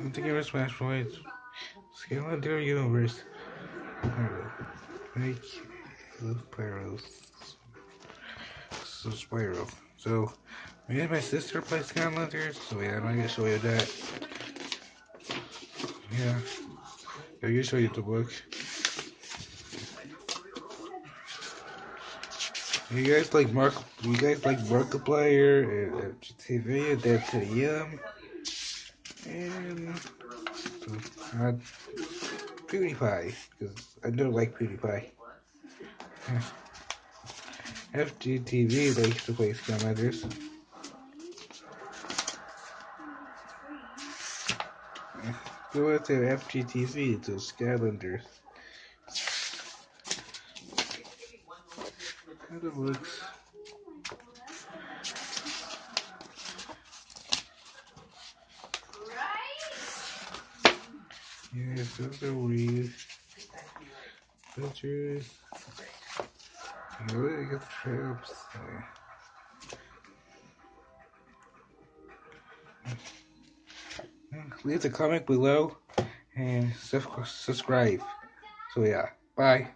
I'm thinking of Smash Points. Skylander Universe. Make the Pyros. So Spyro. So me and my sister play Skylanders, so yeah, I'm gonna show you that. Yeah. I can show you the book. You guys like Mark? You guys like Markiplier and TV and that's a yum. And uh, PewDiePie because I don't like PewDiePie. FGTeeV likes to play Skylanders. Go to FGTeeV to Skylanders. How it looks. Those are weird. Pictures. You really get traps. Leave the comment below and subscribe. So yeah, bye.